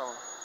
Vamos.